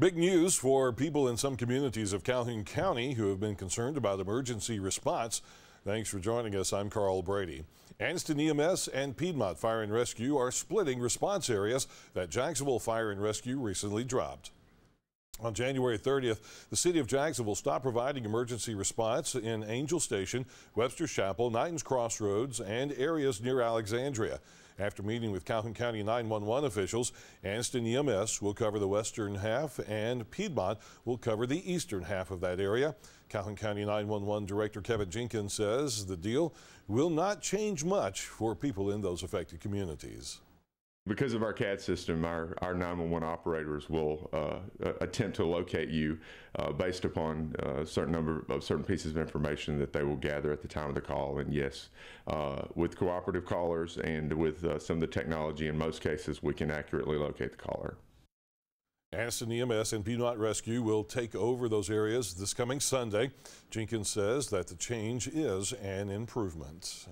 Big news for people in some communities of Calhoun County who have been concerned about emergency response. Thanks for joining us. I'm Carl Brady. Anniston EMS and Piedmont Fire and Rescue are splitting response areas that Jacksonville Fire and Rescue recently dropped. On January 30th, the city of Jacksonville stopped providing emergency response in Angel Station, Webster Chapel, Knightons Crossroads, and areas near Alexandria. After meeting with Calhoun County 911 officials, Anniston EMS will cover the western half and Piedmont will cover the eastern half of that area. Calhoun County 911 Director Kevin Jenkins says the deal will not change much for people in those affected communities. Because of our CAD system, our, our 911 operators will uh, attempt to locate you uh, based upon a certain number of certain pieces of information that they will gather at the time of the call. And yes, uh, with cooperative callers and with uh, some of the technology, in most cases, we can accurately locate the caller. Anniston EMS and Piedmont Rescue will take over those areas this coming Sunday. Jenkins says that the change is an improvement.